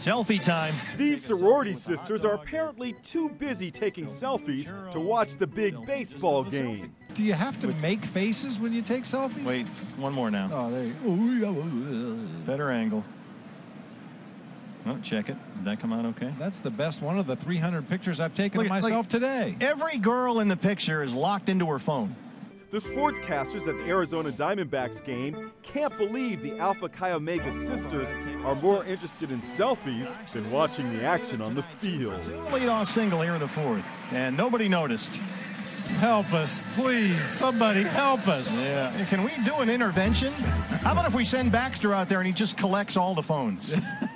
Selfie time. These sorority sisters are apparently too busy taking selfies to watch the big baseball game. Do you have to make faces when you take selfies? Wait, one more now. Oh, there you Better angle. Oh, check it. Did that come out okay? That's the best one of the 300 pictures I've taken Look of myself look- today. Every girl in the picture is locked into her phone. The sportscasters at the Arizona Diamondbacks game can't believe the Alpha Chi Omega sisters are more interested in selfies than watching the action on the field. Lead-off single here in the fourth, and nobody noticed. Help us, please. Somebody help us. Yeah. Can we do an intervention? How about if we send Baxter out there and he just collects all the phones?